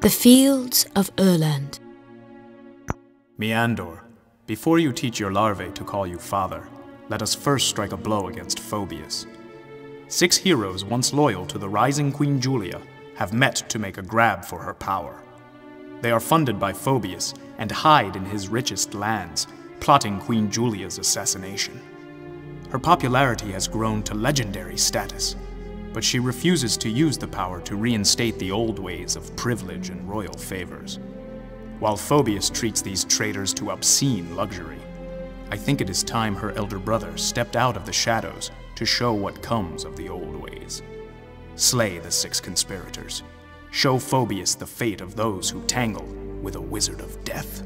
The Fields of Urland. Meandor, before you teach your larvae to call you father, let us first strike a blow against Phobus. Six heroes once loyal to the rising Queen Julia have met to make a grab for her power. They are funded by Phobus and hide in his richest lands, plotting Queen Julia's assassination. Her popularity has grown to legendary status, but she refuses to use the power to reinstate the old ways of privilege and royal favors. While Phobus treats these traitors to obscene luxury, I think it is time her elder brother stepped out of the shadows to show what comes of the old ways. Slay the six conspirators. Show Phobus the fate of those who tangle with a wizard of death.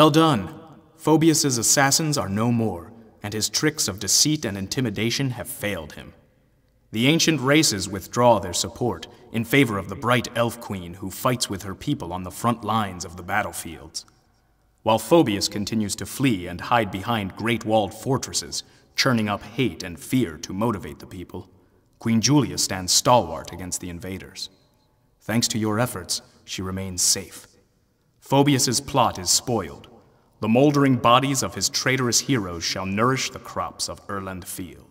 Well done! Phobus's assassins are no more, and his tricks of deceit and intimidation have failed him. The ancient races withdraw their support in favor of the bright elf queen who fights with her people on the front lines of the battlefields. While Phobus continues to flee and hide behind great walled fortresses, churning up hate and fear to motivate the people, Queen Julia stands stalwart against the invaders. Thanks to your efforts, she remains safe. Phobus's plot is spoiled. The moldering bodies of his traitorous heroes shall nourish the crops of Urland Field.